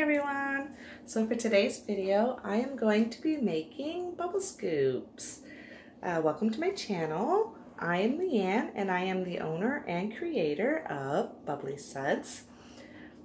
everyone! So for today's video, I am going to be making bubble scoops. Uh, welcome to my channel. I am Leanne and I am the owner and creator of Bubbly Suds.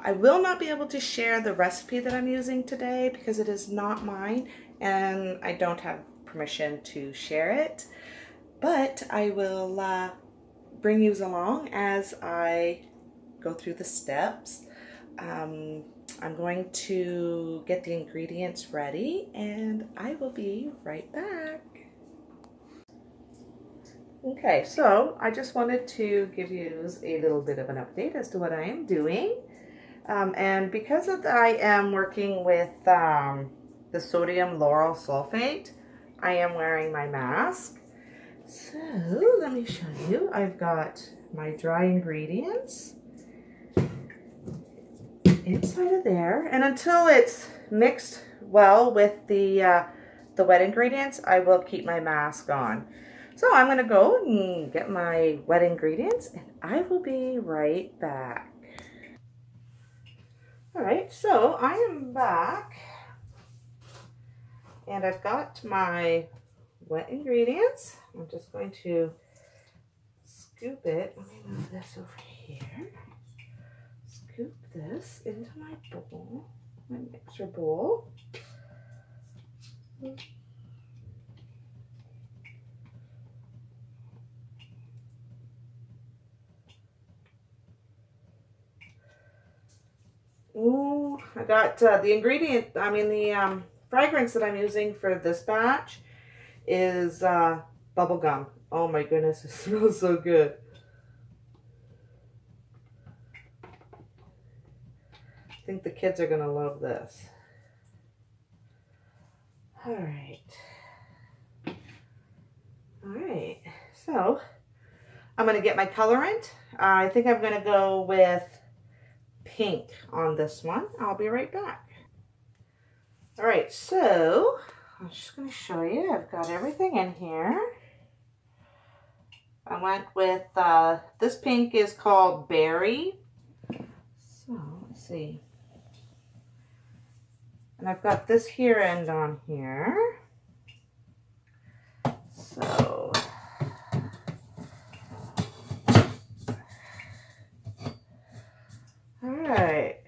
I will not be able to share the recipe that I'm using today because it is not mine and I don't have permission to share it. But I will uh, bring you along as I go through the steps. Um, I'm going to get the ingredients ready and I will be right back. Okay, so I just wanted to give you a little bit of an update as to what I am doing. Um, and because of I am working with um, the sodium lauryl sulfate, I am wearing my mask. So let me show you. I've got my dry ingredients inside of there. And until it's mixed well with the, uh, the wet ingredients, I will keep my mask on. So I'm going to go and get my wet ingredients and I will be right back. All right, so I am back and I've got my wet ingredients. I'm just going to scoop it. Let me move this over here scoop this into my bowl, my mixer bowl. Ooh, I got uh, the ingredient, I mean the um, fragrance that I'm using for this batch is uh, bubble gum. Oh my goodness, it smells so good. I think the kids are going to love this. All right. All right. So I'm going to get my colorant. Uh, I think I'm going to go with pink on this one. I'll be right back. All right. So I'm just going to show you. I've got everything in here. I went with, uh, this pink is called Berry. So let's see. And I've got this here end on here. So all right.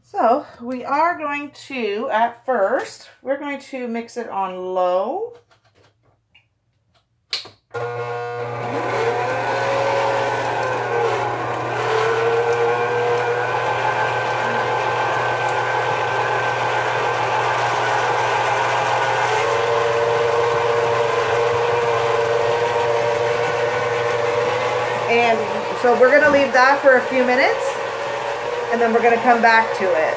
So we are going to, at first, we're going to mix it on low. And so we're going to leave that for a few minutes and then we're going to come back to it.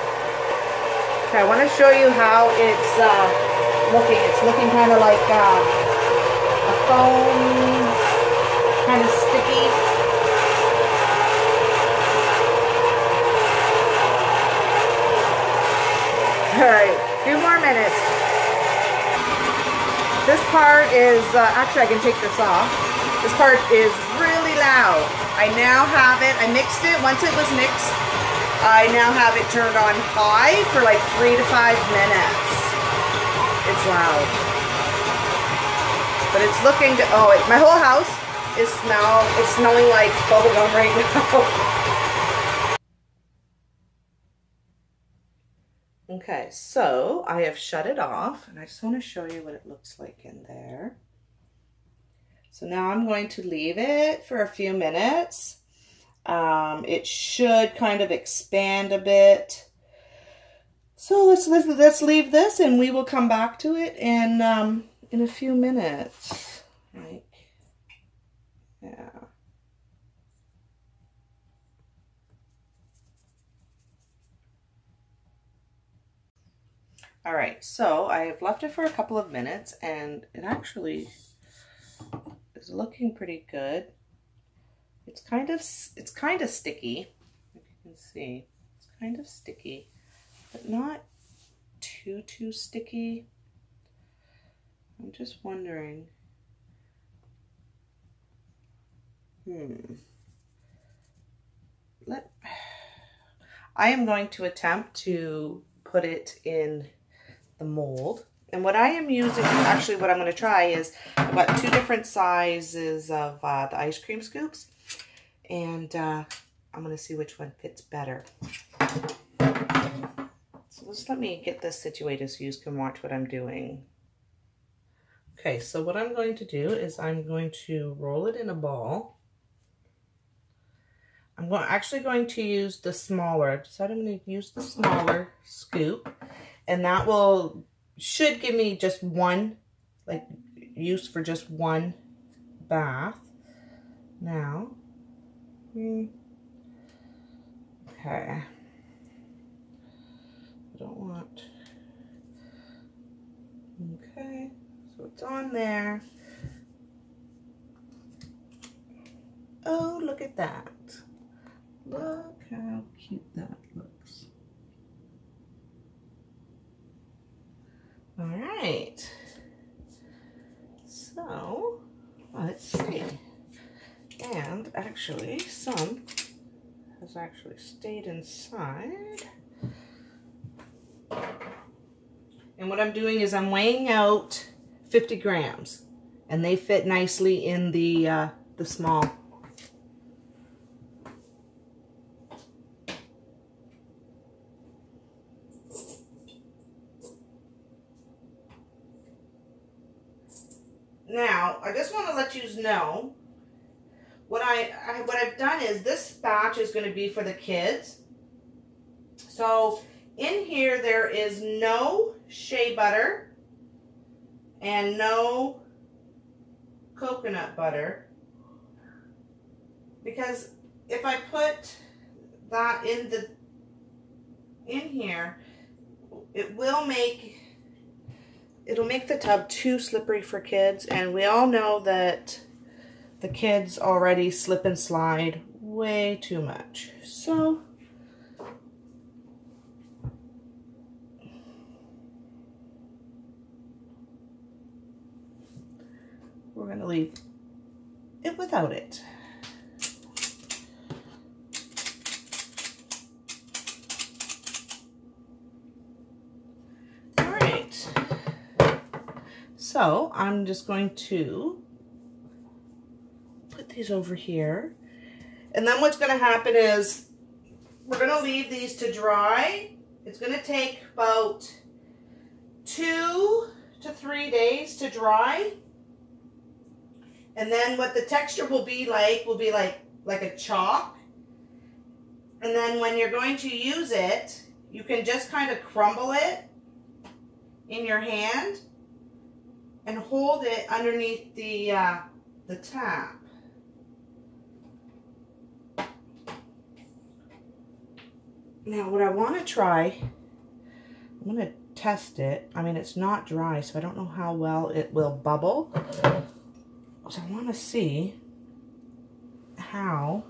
Okay, I want to show you how it's uh, looking. It's looking kind of like uh, a foam, kind of sticky. All right, few more minutes. This part is, uh, actually I can take this off. This part is loud. I now have it, I mixed it, once it was mixed, I now have it turned on high for like three to five minutes. It's loud. But it's looking, oh, it, my whole house is smell, it's smelling like bubblegum right now. Okay, so I have shut it off and I just want to show you what it looks like in there. So now I'm going to leave it for a few minutes. Um, it should kind of expand a bit. So let's, let's, let's leave this and we will come back to it in, um, in a few minutes. Like, yeah. All right, so I've left it for a couple of minutes and it actually is looking pretty good. It's kind of, it's kind of sticky, if you can see. It's kind of sticky, but not too, too sticky. I'm just wondering. Hmm. let, I am going to attempt to put it in the mold. And what I am using, actually what I'm going to try is, I've got two different sizes of uh, the ice cream scoops. And uh, I'm going to see which one fits better. So just let me get this situated so you can watch what I'm doing. Okay, so what I'm going to do is I'm going to roll it in a ball. I'm actually going to use the smaller, I've decided I'm going to use the smaller scoop. And that will, should give me just one, like use for just one bath. Now, hmm, okay. I don't want, okay. So it's on there. Oh, look at that. Look how cute that looks. All right. So, let's see. And actually, some has actually stayed inside. And what I'm doing is I'm weighing out 50 grams and they fit nicely in the, uh, the small. Now, I just want to let you know what I, I what I've done is this batch is going to be for the kids. So in here there is no shea butter and no coconut butter because if I put that in the in here it will make it'll make the tub too slippery for kids and we all know that the kids already slip and slide way too much so we're going to leave it without it. All right. So I'm just going to these over here. And then what's going to happen is we're going to leave these to dry. It's going to take about two to three days to dry. And then what the texture will be like will be like, like a chalk. And then when you're going to use it, you can just kind of crumble it in your hand and hold it underneath the, uh, the tap. Now what I want to try, I'm going to test it. I mean, it's not dry, so I don't know how well it will bubble. So I want to see how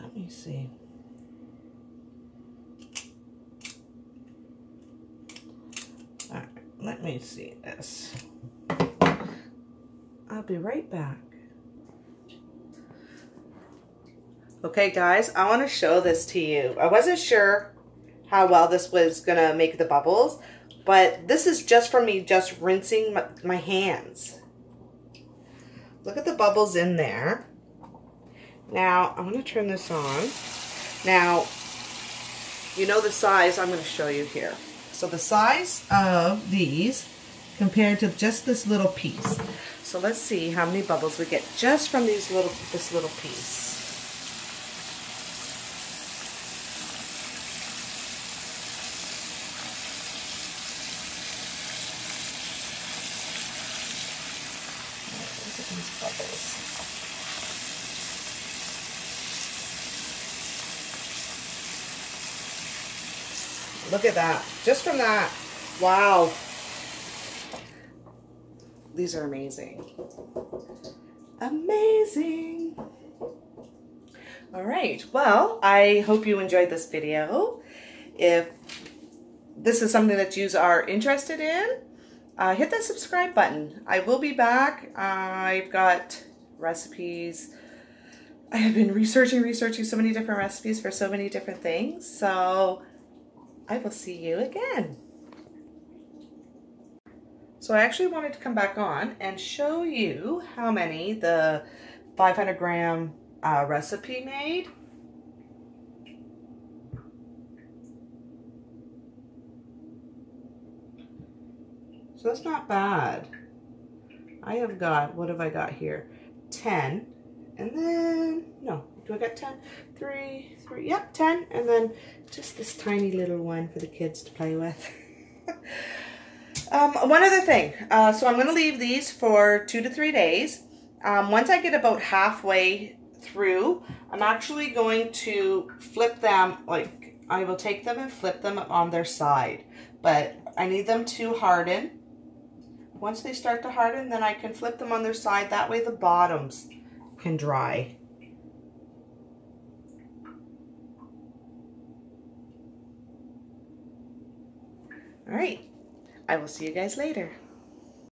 let me see. All right, let me see this. I'll be right back. Okay, guys, I want to show this to you. I wasn't sure how well this was gonna make the bubbles. But this is just from me just rinsing my, my hands. Look at the bubbles in there. Now, I'm gonna turn this on. Now, you know the size I'm gonna show you here. So the size of these compared to just this little piece. So let's see how many bubbles we get just from these little this little piece. Look at these bubbles. Look at that. Just from that. Wow. These are amazing. Amazing. All right. Well, I hope you enjoyed this video. If this is something that you are interested in, uh, hit that subscribe button. I will be back. I've got recipes. I have been researching, researching so many different recipes for so many different things. So I will see you again. So I actually wanted to come back on and show you how many the 500 gram uh, recipe made. So that's not bad. I have got, what have I got here? 10. And then, no, do I got 10? Three, three, yep, 10. And then just this tiny little one for the kids to play with. um, one other thing. Uh, so I'm going to leave these for two to three days. Um, once I get about halfway through, I'm actually going to flip them, like I will take them and flip them on their side. But I need them to harden once they start to harden, then I can flip them on their side. That way the bottoms can dry. All right, I will see you guys later.